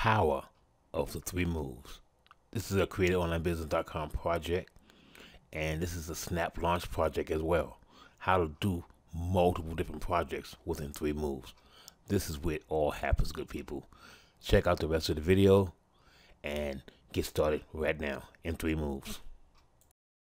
power of the three moves. This is a createanonlinebusiness.com project, and this is a snap launch project as well. How to do multiple different projects within three moves. This is where it all happens, good people. Check out the rest of the video and get started right now in three moves.